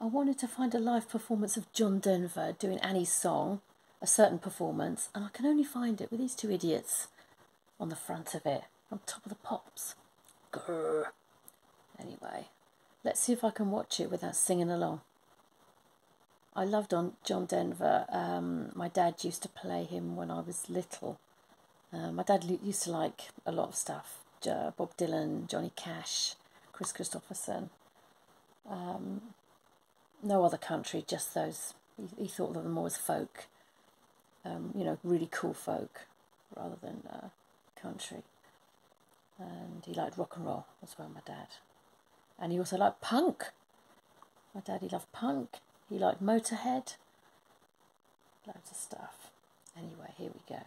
I wanted to find a live performance of John Denver doing Annie's song, a certain performance, and I can only find it with these two idiots on the front of it, on top of the pops. Anyway, let's see if I can watch it without singing along. I loved on John Denver. Um, my dad used to play him when I was little. Uh, my dad used to like a lot of stuff: Bob Dylan, Johnny Cash, Kris Kristofferson. Um, no other country, just those. He, he thought of them more as folk. Um, you know, really cool folk, rather than uh, country. And he liked rock and roll as well, my dad. And he also liked punk. My daddy loved punk. He liked Motorhead. Loads of stuff. Anyway, here we go.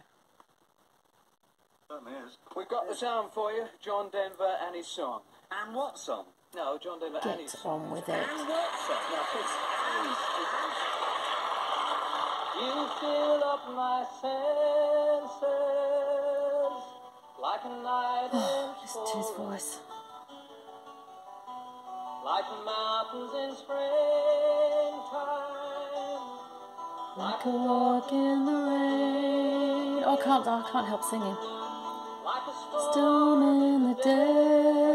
We've got the sound for you, John Denver and his song. And what song? No, John Denver Get on with it. And what song? No, it's You fill up my senses like a night Oh, listen to his voice. Like mountains in springtime. Like a walk in the rain. Oh, I can't, I can't help singing. Like a Storm in the desert.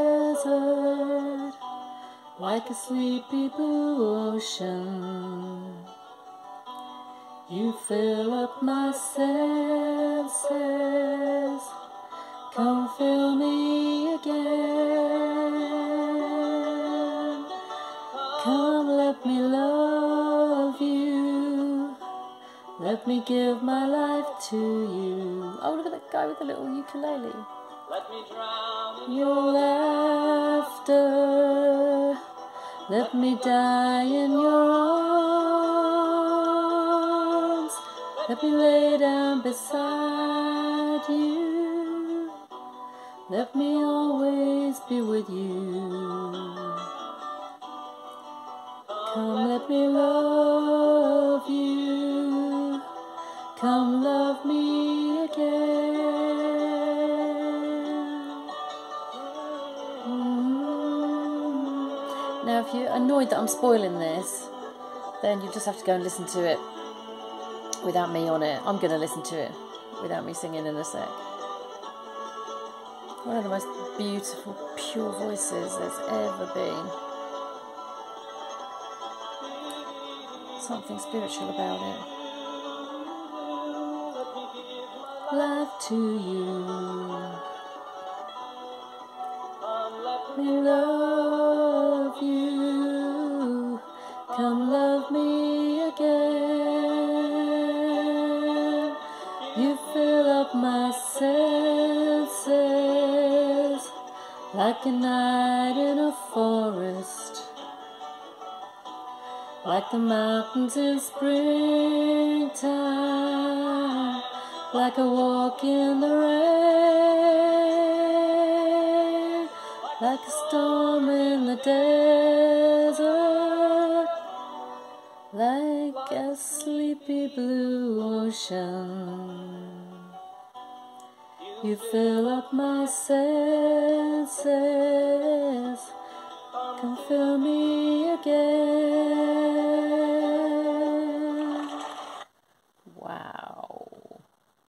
Like a sleepy blue ocean. You fill up my senses. Come fill me again. Come, let me love you. Let me give my life to you. Oh, look at that guy with the little ukulele. Let me drown in Your laughter. Let me die in your arms. Let me lay down beside you. Let me always be with you. Come, let me love you. Come, love me Now, if you're annoyed that I'm spoiling this, then you just have to go and listen to it without me on it. I'm going to listen to it without me singing in a sec. One of the most beautiful, pure voices there's ever been. Something spiritual about it. Love to you. Love love me again. You fill up my senses like a night in a forest, like the mountains in springtime, like a walk in the rain, like a storm in the desert, like a sleepy blue ocean. You fill up my senses, come fill me again.